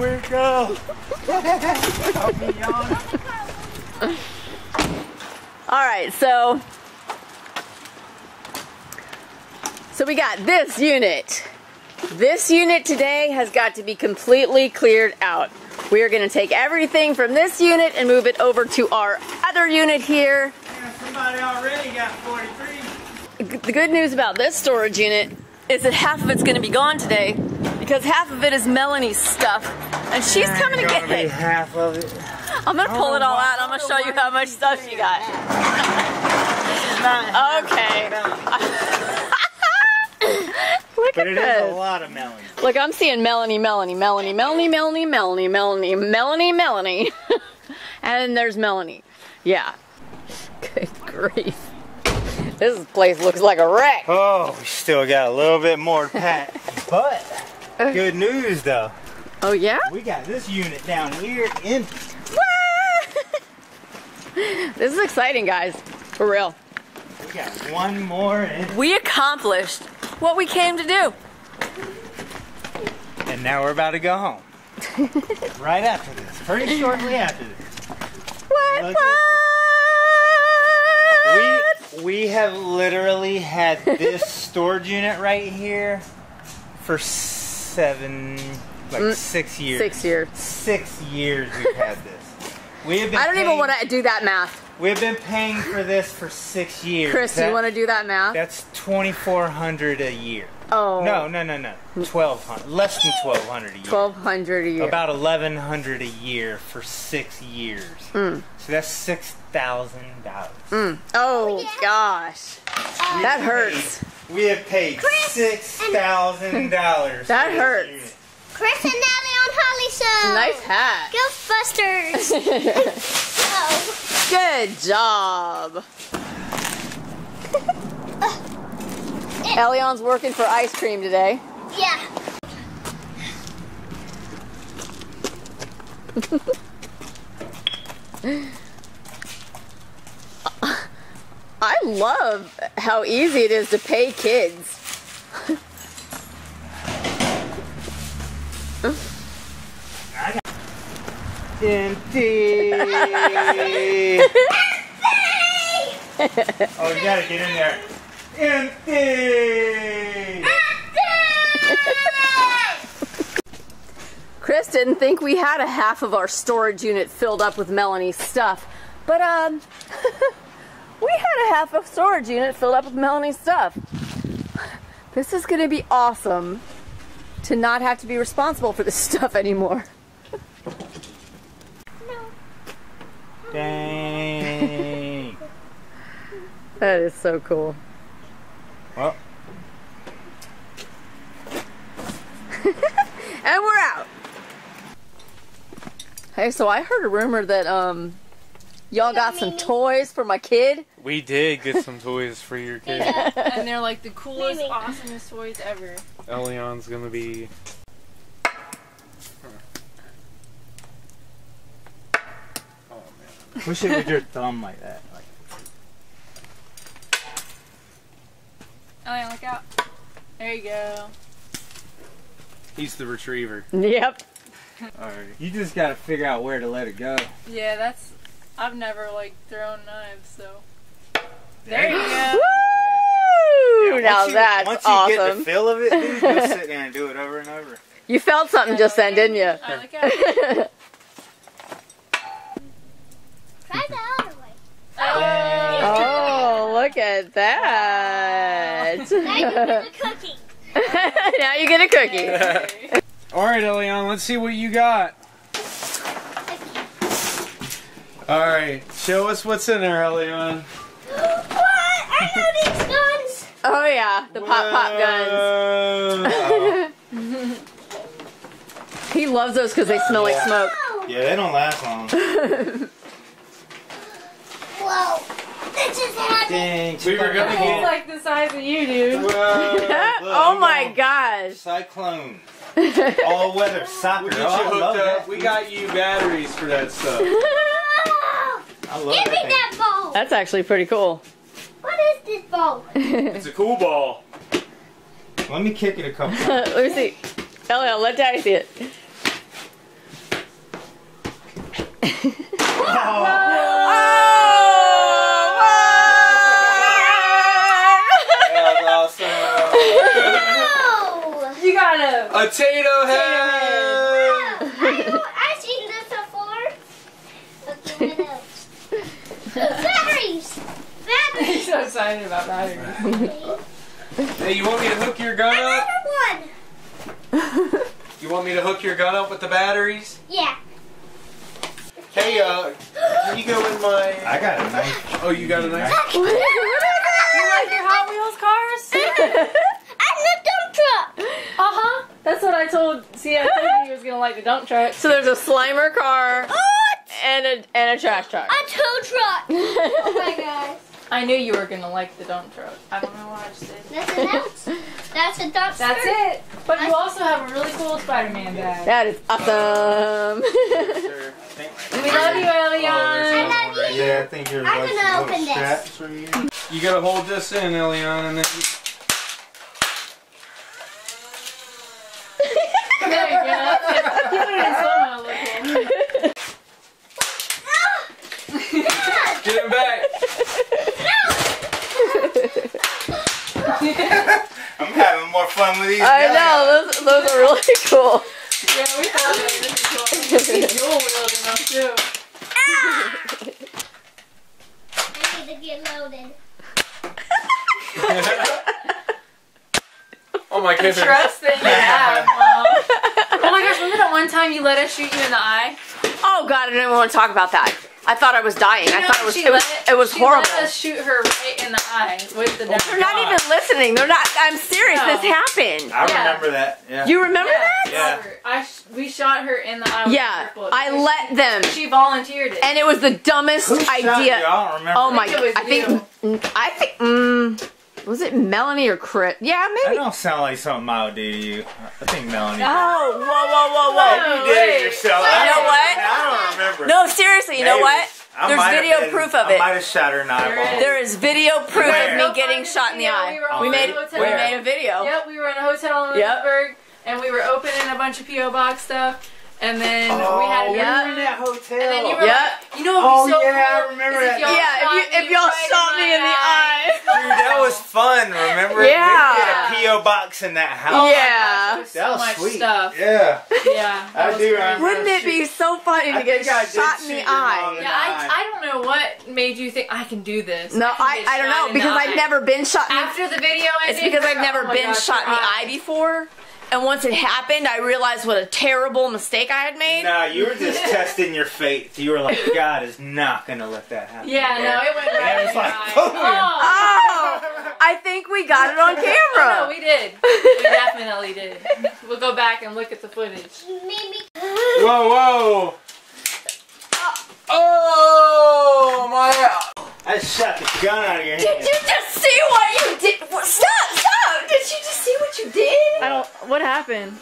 we go. Help me yawn. All right, so so we got this unit. This unit today has got to be completely cleared out. We are going to take everything from this unit and move it over to our other unit here. Yeah, somebody already got 43. The good news about this storage unit is that half of it's going to be gone today because half of it is Melanie's stuff and she's coming to get Gonna it. half of it. I'm going to pull it all out. I'm going to show you how much stuff she got. Okay. Look But at it is this. a lot of melons. Look, I'm seeing Melanie, Melanie, Melanie, Melanie, Melanie, Melanie, Melanie, Melanie, Melanie. and there's Melanie. Yeah. Good grief. This place looks like a wreck. Oh, we still got a little bit more to pack. But good news though. Oh, yeah? We got this unit down here empty. This is exciting, guys. For real. We got one more in. We accomplished what we came to do. And now we're about to go home. right after this. Pretty shortly after this. What? What? We we have literally had this storage unit right here for seven like six years. Mm, Six years. Six years we've had this. We have been I don't even paying- want to do that math. We've been paying for this for six years. Chris, That- you want to do that math? That's twenty four hundred a year. Oh. No, no, no, no. Twelve hundred. Less than twelve hundred a year. 1200 a year. About eleven hundred a year for six years. Mm. So that's six thousand dollars. oh, gosh. That hurts. We have paid six thousand dollars. That hurts. Chris and Natalie on Hollie Show. Nice hat. Ghostbusters. oh. Good job. Elion's working for ice cream today. Yeah. I love how easy it is to pay kids. Empty. oh, you gotta get in there. Empty. Chris didn't think we had a half of our storage unit filled up with Melanie's stuff, but um, we had a half of storage unit filled up with Melanie's stuff. This is gonna be awesome to not have to be responsible for this stuff anymore. no. Dang. That is so cool. Well, And we're out. Hey, so I heard a rumor that um y'all got some toys for my kid. We did get some toys for your kid. Yeah. and they're like the coolest, Mimi. awesomest toys ever. Elion's gonna be. Oh man. push it with your thumb like that. Like, Oh yeah, look out. There you go. He's the retriever. Yep. Alright. you just gotta figure out where to let it go. Yeah, that's. I've never like thrown knives, so. There There you go. Woo! now once you, that's once you awesome. get the feel of it, dude, go sit there and do it over and over. You felt something just then, didn't you? Oh, look out. Try the other way. Oh, look at that. Now you get a cookie. now you get a cookie. Alright, Elion, let's see what you got. Alright, show us what's in there, Elion. what? I know these guns. Oh yeah, the pop pop guns. Whoa. He loves those because they smell like smoke. Oh. yeah, they don't last long. Whoa. This is heavy. We were gonna get- like the size of you, dude. Whoa, look, oh I'm my gosh. Cyclone. All weather soccer. We get Oh, you hooked up. We got you batteries for that stuff. Oh. I love Give that me thing. that ball. That's actually pretty cool. What is this ball? It's a cool ball. Let me kick it a couple times. Let me see. Oh, Elio, let daddy see it. Oh. That was awesome. Oh! You gotta. A Tato head! I know, I've seen this before. Okay, what else? Batteries! He's so excited about batteries. Hey, you want me to hook your gun up? Another one! You want me to hook your gun up with the batteries? Yeah. Hey, uh, can you go in my... I got a knife. Oh, you got a knife? You like your Hot Wheels cars? I'm the dump truck! Uh huh. That's what I told. See, I told you he was gonna like the dump truck. So there's a Slimer car What? And a and a trash truck. A tow truck! Oh my god. I knew you were gonna like the dump truck. I don't know why I just did. That's an ounce. That's a dumpster. That's it. But you also have a really cool Spider-Man bag. That is awesome. We love you, Oh, Elion. there's I love some right you. there. I think there's I'm gonna some open this. straps right. You gotta hold this in, Elion, and then... There you go. That's it. Keep it in slow-mo looking. Ah! Get him back! I'm having more fun with these. I know those those are really cool. Yeah, we thought it was cool. Dual wielding them too. I need to get loaded. Oh my goodness. Trust that you have, Mom. Oh my gosh, remember that one time you let us shoot you in the eye? Oh God, I didn't want to talk about that. I thought I was dying. I You know, thought it was it was let- it was she horrible. let us shoot her right in the eye with the They're not even listening. They're not. I'm serious. No. This happened. I Yeah. remember that. Yeah. You remember Yeah, that? Yeah. I sh- we shot her in the eye. Yeah. a I because let them, She, she volunteered it. and it was the dumbest Who shot you? idea. I don't remember. Oh my! I think it was I think I think mm, was it Melanie or Chris? Yeah, That maybe. don't sound like something I would do to you. I think Melanie. Oh, whoa, whoa, whoa, whoa! you did wait. it yourself. You I know don't- what? I don't remember. No, seriously. You know what? I There's video been- proof of I it. might have shot her in eyeball. is. There is video proof Where? of me Go getting shot in the video. eye. We We made the we made a video. Yep, we were in a hotel in Yep. And we were opening a bunch of PO box stuff, and then Oh, we had. we Yeah. in that hotel. And then you were Yep. like, you know what Oh, would be so yeah, I remember that. y'all Yeah, if you- me if y'all right shot me in the eye. Dude, that was fun. Remember? Yeah. We had a PO box in that oh house. Oh Yeah. gosh, it was so That was much sweet. stuff. Yeah. Yeah, I do crazy. remember. Wouldn't it be so funny to get think I did shot in the eye? Yeah, I, I don't know what made you think I can do this. No, can I, I don't know because I've never been shot in the After the video ended, It's because I've oh never been shot in the eye before. And once it happened, I realized what a terrible mistake I had made. Nah, you were just testing your faith. You were like, God is not gonna let that happen. Yeah, no, it went right Yeah, in it's the like, eye. boom. Oh. oh, I think we got it on camera. No, we did. We definitely did. We'll go back and look at the footage. Maybe. Whoa, whoa! Oh, my... God I shot the gun out of your hand. Did hand. you just see what you did? Stop! Stop! Did you just see what you did? I don't. What happened?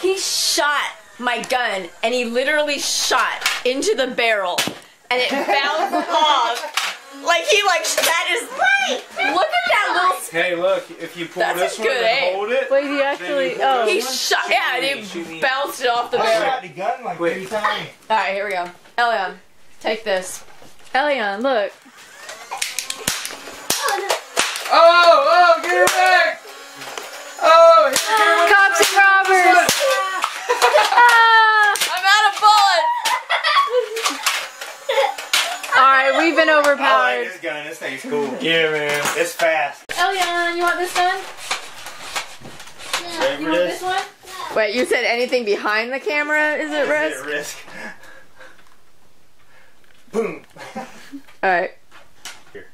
He shot my gun, and he literally shot into the barrel, and it bounced off. Like he like that is right. Look at that little. Hey, look, if you pull That's this a one good and aim. hold it... Wait, he actually- Oh, He one? shot. Shoot Yeah, me, and shoot he me. bounced it off the I barrel. shot the gun like Wait. three times. All right, here we go. Elion, take this. Elion, look. Oh. Oh, oh, get her back! Oh, here comes Cops and robbers. ah! I'm out of bullets. All right, we've been I like overpowered. this gun. This thing's cool. Yeah, man. It's fast. Elion, you want this gun? No. You want this one? Wait, you said anything behind the camera is at Is risk? it risk? Boom. All right. Here.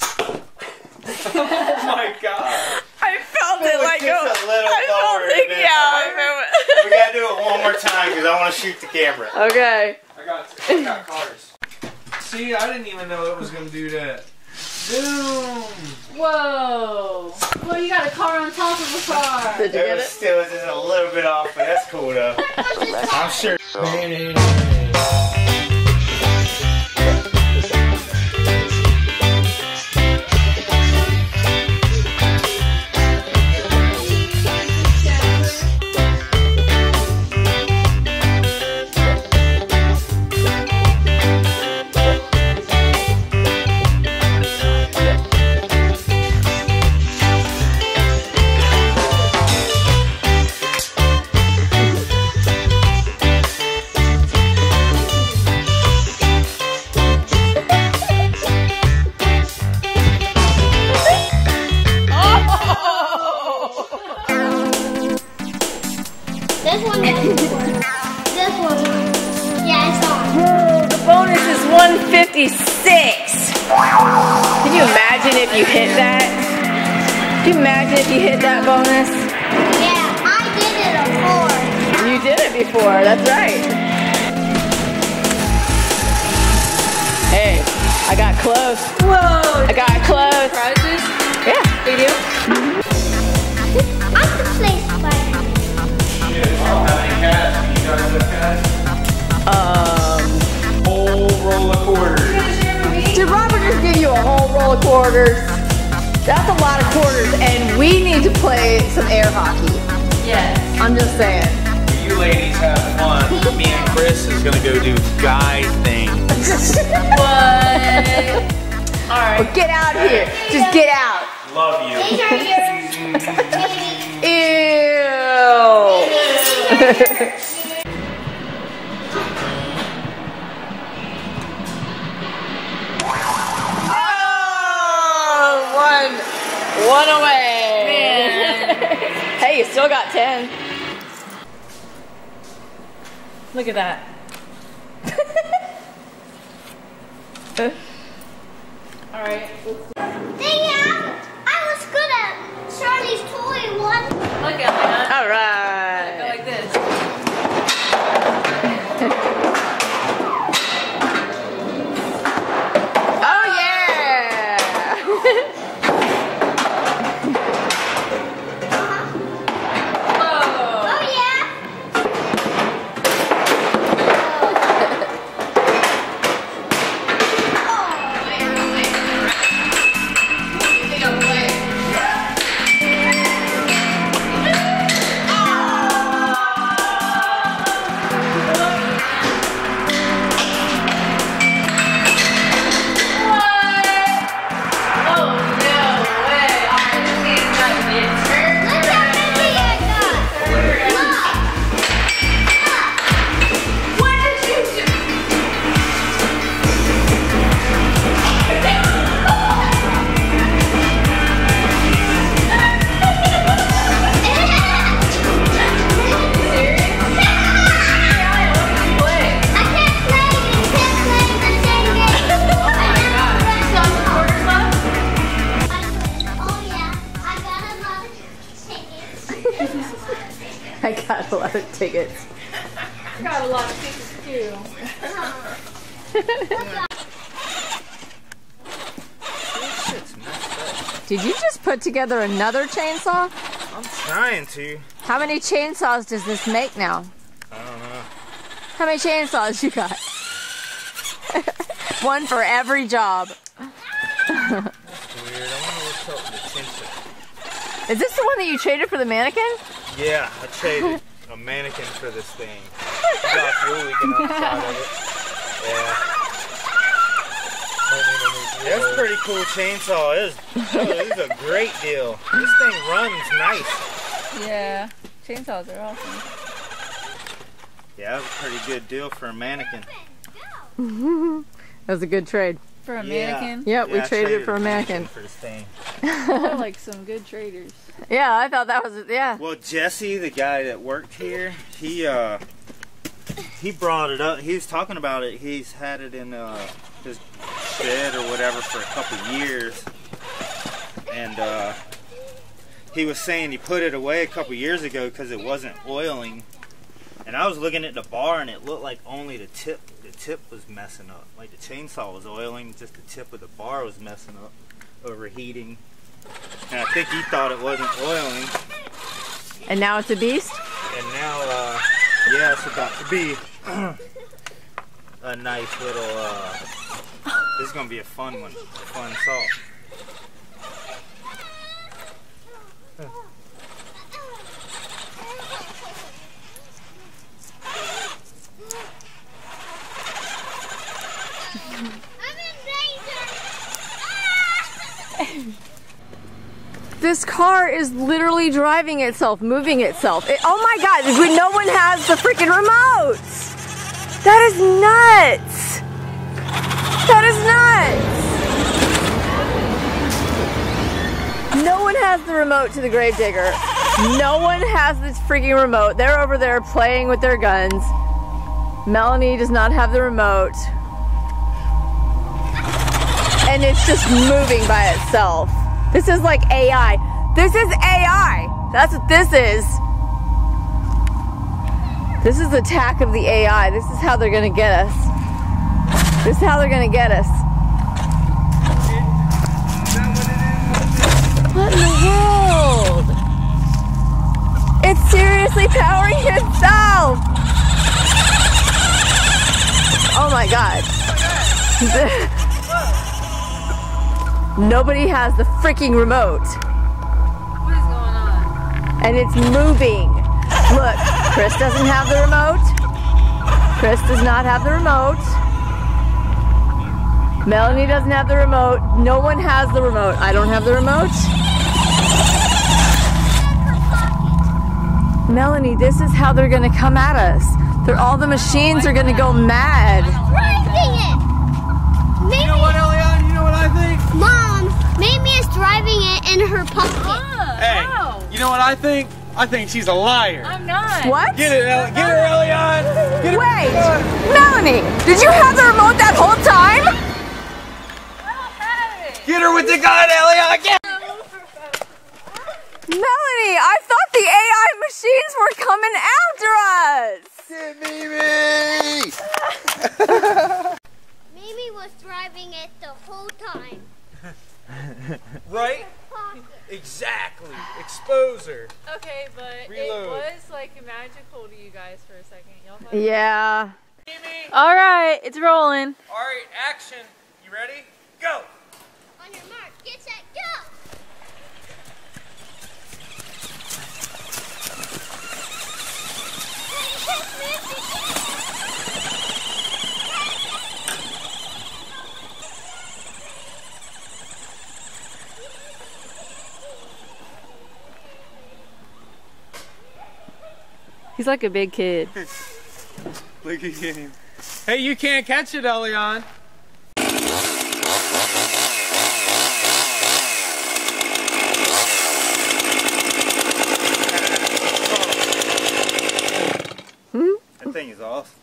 Oh my god. I felt it like just a little I felt lower it. Yeah. that. I We gotta do it one more time because I want to shoot the camera. okay. I got, I got cars. See, I didn't even know it was gonna do that. Boom! Whoa. Well, you got a car on top of a car. Did you It get was it? still just a little bit off, but that's cool though. I'm sure. Can Alright. Get out of here. Just get out. Love you. These are your. Ew. Oh, one, one away. hey, you still got ten. Look at that. Alright. They have. I was good at Charlie's toy one. Look at that. All Go right. Together another chainsaw? I'm trying to. How many chainsaws does this make now? I don't know. How many chainsaws you got? One for every job. Weird. I wonder what's up the tension. Is this the one that you traded for the mannequin? Yeah, I traded a mannequin for this thing. Got fuel leaking outside of it. Yeah. That's a pretty cool chainsaw. It is, oh, this is a great deal. This thing runs nice. Yeah. Chainsaws are awesome. Yeah, that was a pretty good deal for a mannequin. That was a good trade. For a Yeah. mannequin? Yep, we I traded it for a mannequin. for this thing. They're like some good traders. Yeah, I thought that was yeah. Well, Jesse, the guy that worked here, he uh, he brought it up. He was talking about it. He's had it in uh, his shed or whatever for a couple years, and uh, he was saying he put it away a couple years ago because it wasn't oiling. And I was looking at the bar, and it looked like only the tip, the tip was messing up. Like the chainsaw was oiling, just the tip of the bar was messing up, overheating. And I think he thought it wasn't oiling. And now it's a beast? And now, uh, yeah, it's about to be a nice little, uh, this is going to be a fun one, a fun saw. I'm in danger. This car is literally driving itself, moving itself. It- oh my god, no one has the freaking remotes! That is nuts! That is nuts! No one has the remote to the Gravedigger. No one has this freaking remote. They're over there playing with their guns. Melanie does not have the remote. and it's just moving by itself. This is like AI. This is AI. That's what this is. This is attack of the AI. This is how they're gonna get us. This is how they're gonna get us. What? In the world? It's seriously powering itself. Oh my god. Nobody has the freaking remote. What is going on? And it's moving. Look, Chris doesn't have the remote. Chris does not have the remote. Melanie doesn't have the remote. No one has the remote. I don't have the remote. Melanie, this is how they're gonna come at us. They're, all the machines are gonna go mad. Driving it. You know what, Elion? You know what I think? Mom, Mamie is driving it in her pocket. Oh, hey, Oh, you know what I think? I think she's a liar. I'm not. What? Get it, El- get her, Elion. Get her, Wait, Melanie, did you have the remote that whole time? Get her with the gun, Elion. Get Melanie, I thought the AI machines were coming after us. Mamie was driving it the whole time. Right? Exactly. Expose her. Okay, but Reload. it was like magical to you guys for a second. Y'all Yeah. Mimi. All right, it's rolling. All right, action. You ready? Go. On your mark, get set, go! He's like a big kid. Look at him. Hey, you can't catch it, Elion. That thing is awesome.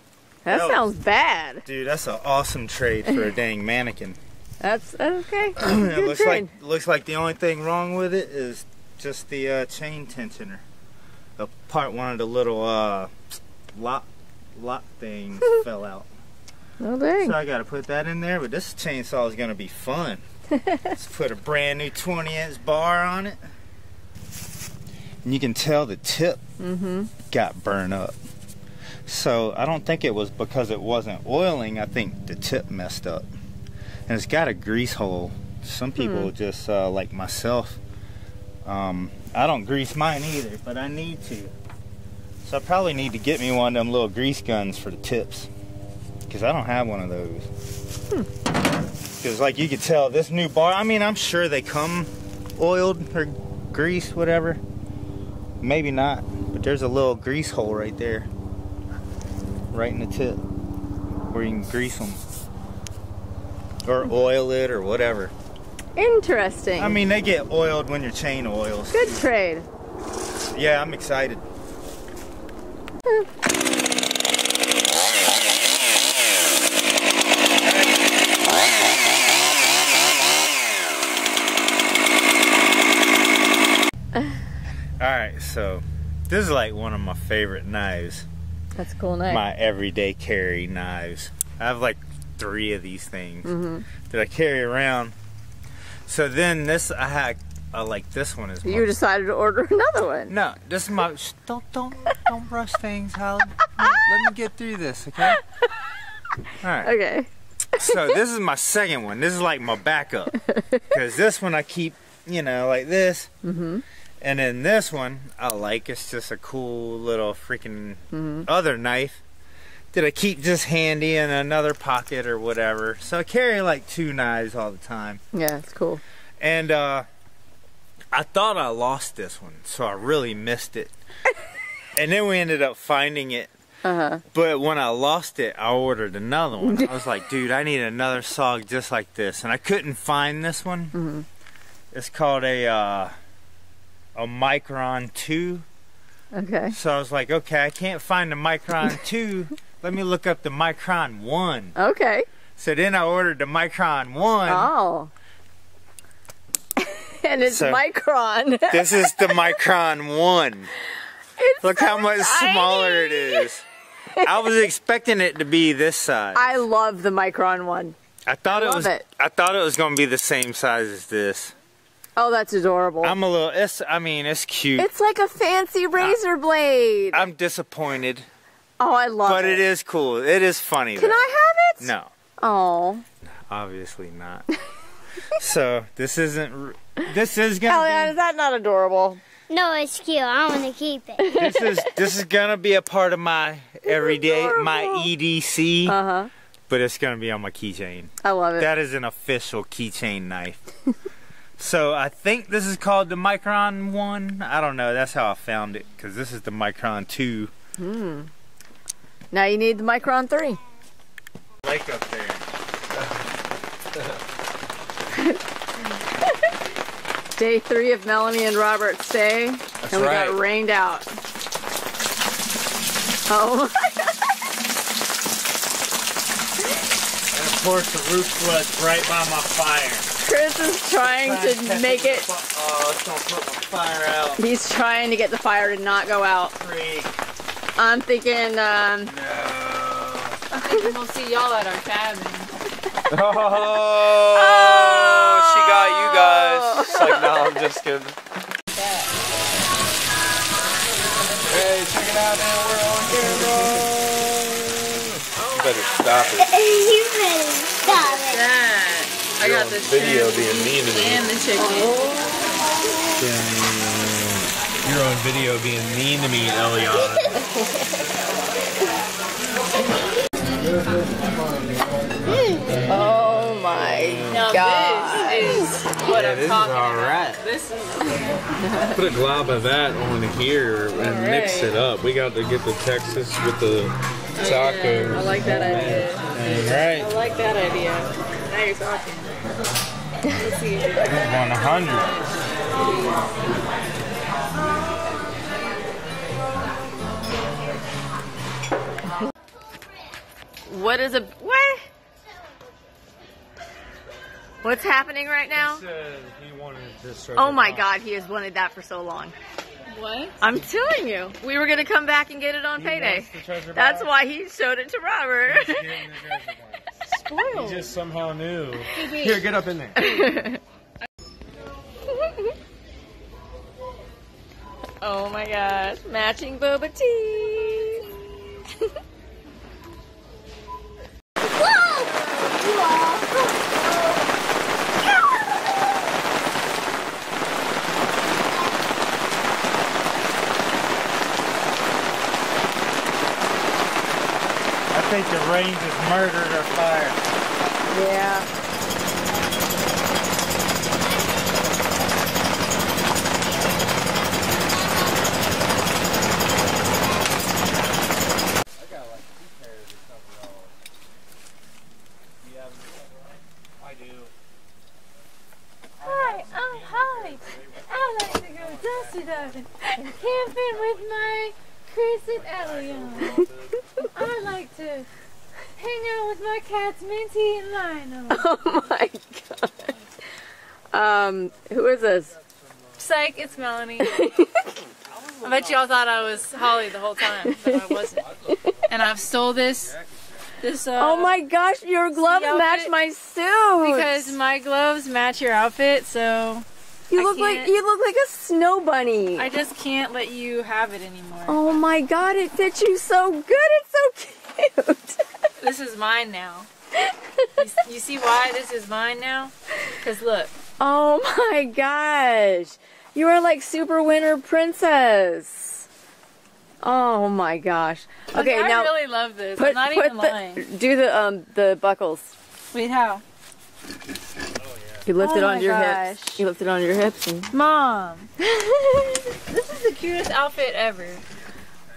That No. sounds bad. Dude, that's an awesome trade for a dang mannequin. That's that's okay. it Good looks trade. like looks like the only thing wrong with it is just the uh, chain tensioner. The part one of the little uh, lock lock thing fell out. Dang. So I gotta put that in there, but this chainsaw is gonna be fun. Let's put a brand new 20 inch bar on it. And you can tell the tip Mm-hmm. got burned up. So I don't think it was because it wasn't oiling, I think the tip messed up. And it's got a grease hole. Some people just, uh, like myself, um, I don't grease mine either, but I need to. So I probably need to get me one of them little grease guns for the tips. Because I don't have one of those. Hmm. Because, like you could tell, this new bar, I mean, I'm sure they come oiled or grease, whatever. Maybe not, but there's a little grease hole right there. Right in the tip. Where you can grease them. Or oil it or whatever. Interesting. I mean, they get oiled when your chain oils. good trade. Yeah, I'm excited. Alright, so this is like one of my favorite knives. That's a cool night. My everyday carry knives. I have like three of these things Mhm. that I carry around. So then this, I had, uh, like this one is my You decided to order another one. no, this is my. Sh- don't don't don't rush things, Hollie. Let, let me get through this, okay? All right. Okay. So this is my second one. This is like my backup because this one I keep, you know, like this, Mm-hmm. and then this one I like. It's just a cool little freaking Mhm. other knife that I keep just handy in another pocket or whatever. So I carry like two knives all the time. Yeah, it's cool. And uh, I thought I lost this one, so I really missed it. and then we ended up finding it. Uh huh. But when I lost it, I ordered another one. I was like, dude, I need another SOG just like this. And I couldn't find this one. Mhm. It's called a uh, a Micron 2. Okay. So I was like, okay, I can't find the Micron 2. Let me look up the Micron 1. Okay. So then I ordered the Micron 1. Oh. and it's So- micron. This is the Micron 1. It's Look so how much smaller it is. I was expecting it to be this size. I love the micron one. I thought it love was it. I thought it was going to be the same size as this. Oh, that's adorable. I'm a little it's I mean, it's cute. it's like a fancy razor blade. I'm disappointed, oh, I love but it. But it is cool. It is funny. Can though. I have it? No, Oh. obviously not. so, this isn't this is going Eliana, to is that not adorable? No, it's cute. I want to keep it. be this is this is going to be a part of my everyday my. EDC, Uh huh. but it's going to be on my keychain. I love it. That is an official keychain knife. so I think this is called the Micron 1. I don't know. That's how I found it because this is the Micron 2. Now you need the micron three. Lake up there. Day three of Melanie and Robert's stay, and we right. got rained out. Oh, And of course the roof was right by my fire. Chris is trying to make it. Oh, it's gonna put my fire out. He's trying to get the fire to not go out. Freak. I'm thinking, um, No. I think we'll see y'all at our cabin. Oh, oh, she got you guys. It's like, no, I'm just kidding. Hey, check it out, man. We're on camera. You better stop it. you better stop it. That. I got the video shrimp being mean to me. and the chicken. You're on video being mean to me, Eliana. oh my Now god. this is what I'm this is talking all about. right. This is Put a glob of that on here and mix it up. We got to get the Texas with the oh, tacos. I like that idea. I like that idea. Now you're talking. Let's see. On 100. What is a what? What's happening right now? Oh my god, he has wanted that for so long. What? I'm telling you, we were gonna come back and get it on payday. That's why he showed it to Robert. Spoiled. He just somehow knew. Here, get up in there. oh my gosh, matching boba tea. I think the rain just murdered our fire. Yeah. I do. Hi, I'm Hollie. I like to go dusty diving and camping with my Chris and Elion. I like to hang out with my cats Minty and Lionel. Oh my god. Um, who is this? Psych, it's Melanie. I bet y'all thought I was Hollie the whole time, but I wasn't. And I've stole this, this. Uh, Oh my gosh, your gloves match my suit. Because my gloves match your outfit, so you I look like you look like a snow bunny. I just can't let you have it anymore. Oh my god, it fits you so good. It's so cute. This is mine now. You, you see why this is mine now? Because look, oh my gosh. You are like super winter princess. Oh my gosh. Okay, I now really love this. put, I'm not even the, lying. do the um the buckles. Wait, how? You lift Oh it your hips. gosh. You lift it on your hips and Mom, this is the cutest outfit ever.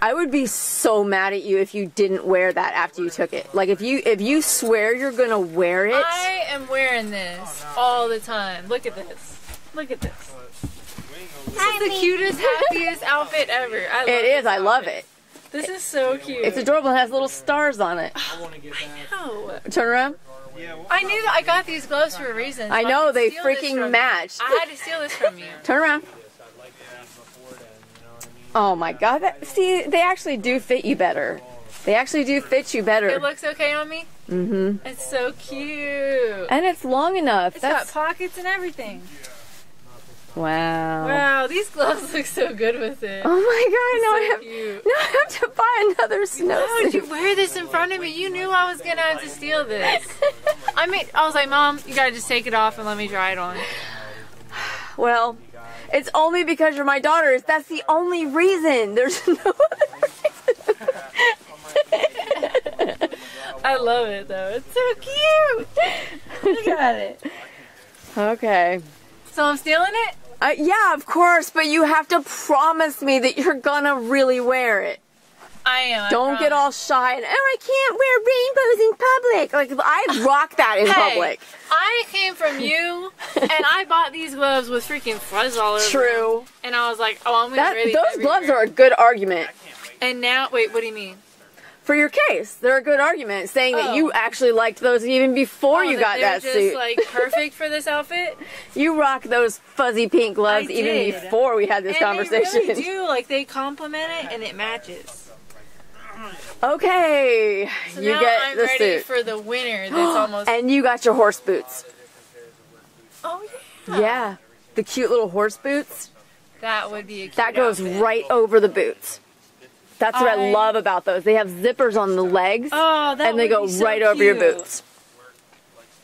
I would be so mad at you if you didn't wear that after you took it. Like if you if you swear you're gonna wear it. I am wearing this all the time. Look at this. Look at this. This is the cutest, happiest outfit ever. I love It is. I love outfit. it. This is so cute. It's adorable. It has little stars on it. Ow. Turn around. I knew that I got these gloves for a reason. I know, could they freaking match. I had to steal this from you. Turn around. Oh my god. That, see, they actually do fit you better. They actually do fit you better. It looks okay on me. Mm-hmm. It's so cute. And it's long enough. It's That's got pockets and everything. Wow. Wow, these gloves look so good with it. Oh my god, now I so have cute. now I have to buy another Why would you wear this in front of me? You knew I was gonna have to steal this. I mean, I was like, Mom, you gotta just take it off and let me try it on. well, it's only because you're my daughters. That's the only reason. There's no other reason. I love it though. It's so cute. Look at it. okay. So I'm stealing it. Uh, yeah, of course, but you have to promise me that you're gonna really wear it. I am. Don't get all shy and, oh, I can't wear rainbows in public. Like, I rock that in Hey, public. I came from you, and I bought these gloves with freaking fuzz all over. them. True. And I was like, oh, I'm gonna That, those gloves are a good argument. And now, wait, what do you mean? For your case, they're a good argument saying that Oh. you actually liked those even before Oh, you got that just, suit. like perfect for this outfit. you rock those fuzzy pink gloves even before we had this and conversation. They really do. Like they complement it, and it matches. Okay, So you now get I'm the ready suit. for the winner. That's almost. and you got your horse boots. oh yeah. Yeah, the cute little horse boots. That would be a cute That goes outfit. right over the boots. That's what I, I- love about those. They have zippers on the oh, legs, Oh, that and they would go be so right over your boots.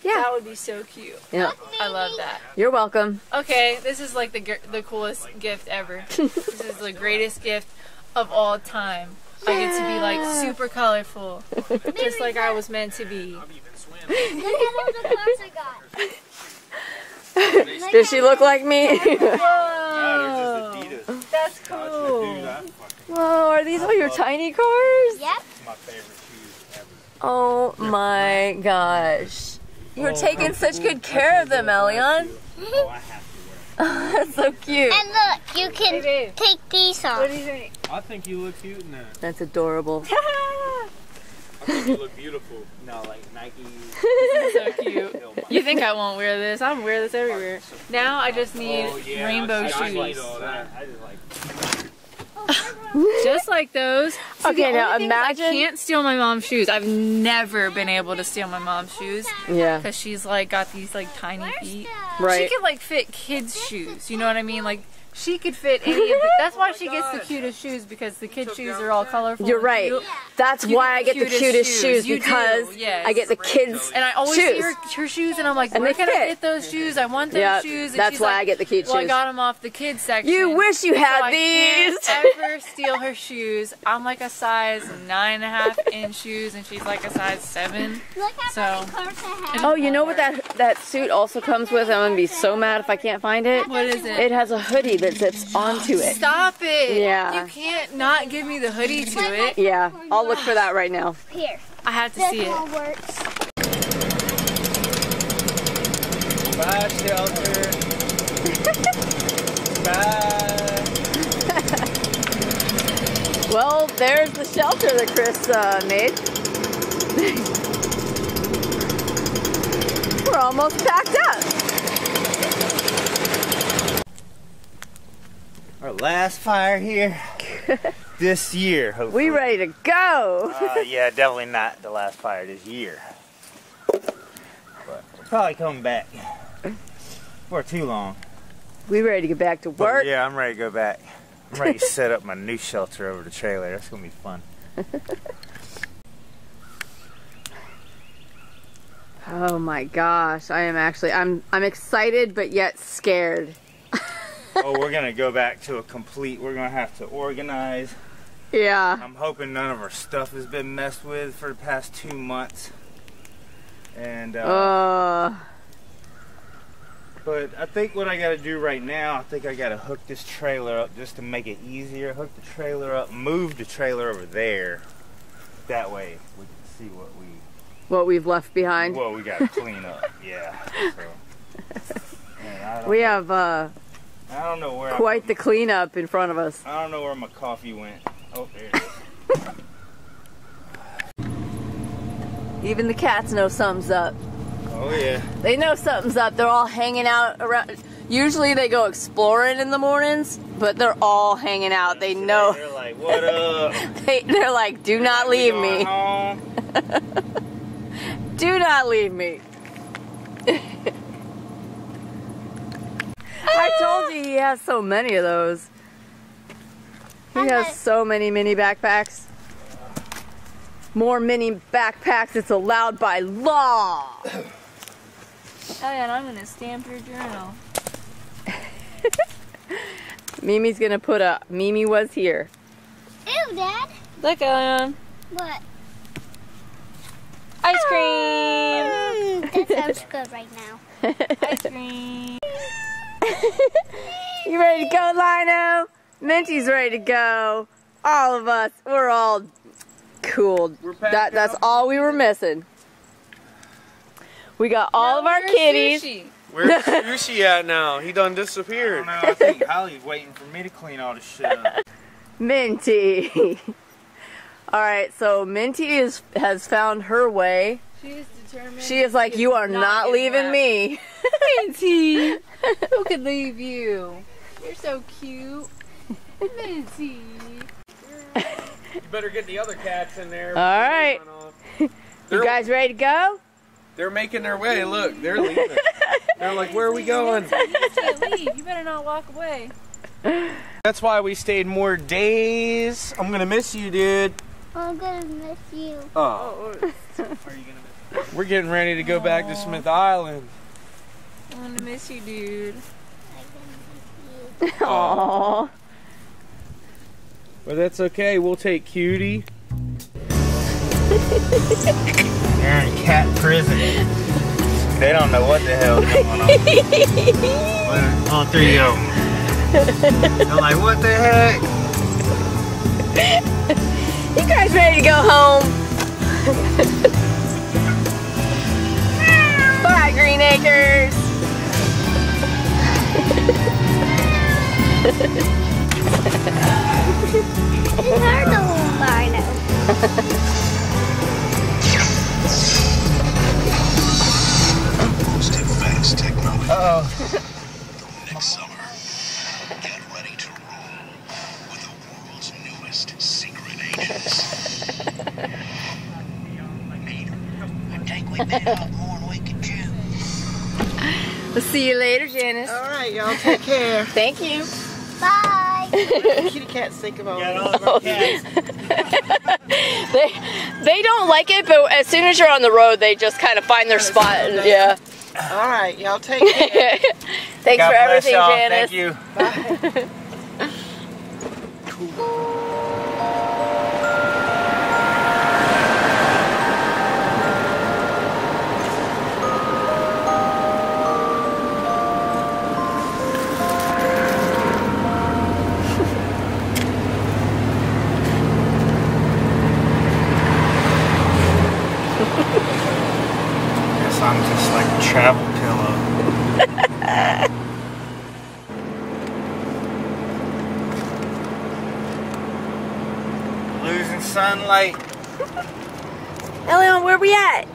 Yeah. That would be so cute. yeah. I love that. You're welcome. Okay, this is like the the coolest gift ever. this is the greatest gift of all time. I get to be like super colorful, just like I was meant to be. Look at all the cars I got. Does she look like me? Whoa, that's cool. Whoa, are these all your uh, tiny cars? Yep. My favorite shoes ever. Oh my gosh. You're oh, taking such good care of them, Elion. Oh, I have to wear. That's so cute. And look, you can Hey, take these off. What do you think? I think you look cute in that. That's adorable. I think you look beautiful. No, like Nike. so cute. You think I won't wear this? I'm wear this everywhere. Now I just need Oh, yeah, rainbow I- I shoes. need all that. I just like. just like those. See, Okay, now only thing is imagine- I can't steal my mom's shoes. I've never been able to steal my mom's shoes Yeah, because she's like got these like tiny feet. Right. She could like fit kids' shoes. You know what I mean? Like she could fit any of the. That's why she gets the cutest shoes because the kids' shoes are all colorful. You're right. cute. That's You why I get get the the cutest cutest shoes. shoes because yes. I get the kids' And I always shoes. see her, her shoes, and I'm like, And where they can I fit. get those shoes? I want those Yeah, shoes. And that's she's why like, I get the cute Well, I got them off the kids section. You wish you so had I these. can't ever steal her shoes. I'm like a size nine and a half in shoes, and she's like a size seven. Look how So- many I have. Oh, you know what that that suit also comes with? I'm gonna be so mad if I can't find it. What is it? It has a hoodie that zips onto it. Stop it! Yeah. You can't not give me the hoodie to it. Yeah, I'll look for that right now. Here. I have to This see it. works. Bye, shelter. Bye. Well, there's the shelter that Chris uh, made. We're almost packed up. Our last fire here this year, hopefully. We ready to go. Uh, yeah, definitely not the last fire this year. But we're probably coming back for too long. We ready to get back to But work. yeah, I'm ready to go back. I'm ready to set up my new shelter over the trailer. That's gonna be fun. Oh my gosh, I am actually I'm I'm excited but yet scared. Oh, we're gonna go back to a complete. We're gonna have to organize. Yeah. I'm hoping none of our stuff has been messed with for the past two months. And uh, Uh But I think what I gotta do right now, I think I gotta hook this trailer up just to make it easier. Hook the trailer up, move the trailer over there. That way we can see what we what we've left behind. what we gotta clean up. Yeah. So, man, I, don't, We have uh I don't know where I quite put the cleanup in front of us. I don't know where my coffee went. Oh, there it is. Even the cats know something's up. Oh yeah. They know something's up. They're all hanging out around. Usually they go exploring in the mornings, but they're all hanging out. They know. They're like, what up? They, they're like, do not leave me. Do not leave me. I told you he has so many of those. He has so many mini backpacks. More mini backpacks, it's allowed by law. Oh yeah, and I'm gonna stamp your journal. Mimi's gonna put a Mimi was here. Ew, Dad. Look, Ellen. What? Ice cream. Mm, that sounds good right now. Ice cream. You ready to go, Lino? Minty's ready to go. All of us, we're all cool. We're That that's all we were missing. We got all of our Where's kitties. Sushi? Where's Sushi at now? He done I disappeared. don't know. I think Hollie's waiting for me to clean all this shit up. Minty. all right, so Minty is has found her way. She's determined. She is like, you are not not leaving me. Minty, who could leave you? You're so cute. Minty. You better get the other cats in there. All right. You guys ready to go? they're making their way. Look, they're leaving. they're like, where are we going? You can't leave. You better not walk away. That's why we stayed more days. I'm gonna miss you, dude. I'm gonna miss you. Oh. oh, oh. We're getting ready to go back to Smith Island. I'm gonna miss you, dude. I'm gonna miss you. Aww. But that's okay. We'll take Cutie. They're in cat prison. They don't know what the hell's going on. All three of them. They're like, what the heck? You guys ready to go home? Bye, Green Acres. It's hard to hold Barno. most advanced technology. Uh-oh. Next see you later, Janice. All right, y'all take care. Thank you. Bye. Kitty cats think about Got me. all of oh. cats. They they don't like it, but as soon as you're on the road, they just kind of find their spot. And, yeah. All right, y'all take care. Thanks God for bless everything. Janice. Thank you. Guess Losing sunlight. Elion, where we at?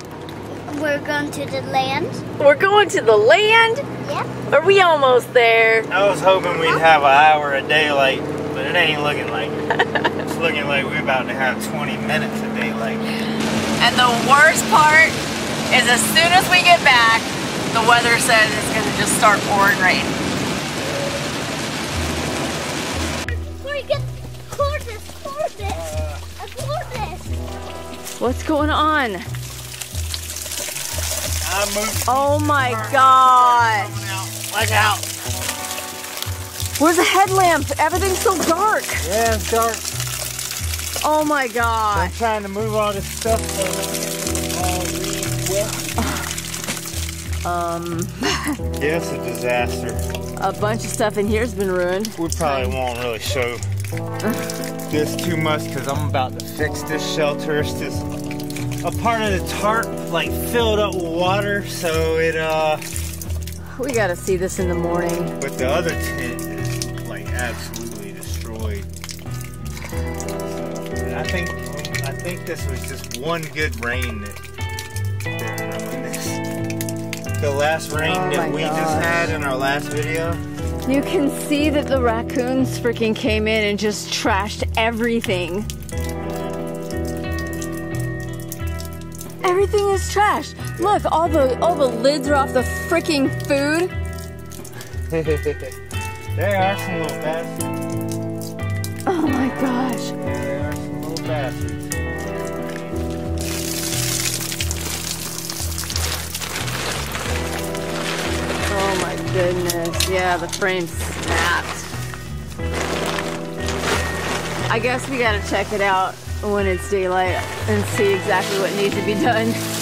We're going to the land. We're going to the land. Yep. Are we almost there? I was hoping we'd have an hour of daylight, but it ain't looking like it. It's looking like we're about to have 20 minutes of daylight. And the worst part is as soon as we get back, the weather says it's going to just start pouring rain. What's going on? I moved. Oh my god. Watch out. Where's the headlamp? Everything's so dark. Yeah, it's dark. Oh my god. I'm trying to move all this stuff so it's all re- wet. Um, Yeah, it's a disaster. a bunch of stuff in here's been ruined. We probably won't really show this too much because I'm about to fix this shelter. It's just a part of the tarp like filled up with water, so it uh. We gotta see this in the morning. But the other tent is like absolutely destroyed. And I think I think this was just one good rain that that ruined this. the last rain Oh that we just had in our last video. You can see that the raccoons freaking came in and just trashed everything. Everything is trash. Look, all the all the lids are off the freaking food. there are some little bastards. Oh my gosh. There are some little bastards. Oh my goodness. Yeah, the frame snapped. I guess we gotta check it out when it's daylight and see exactly what needs to be done.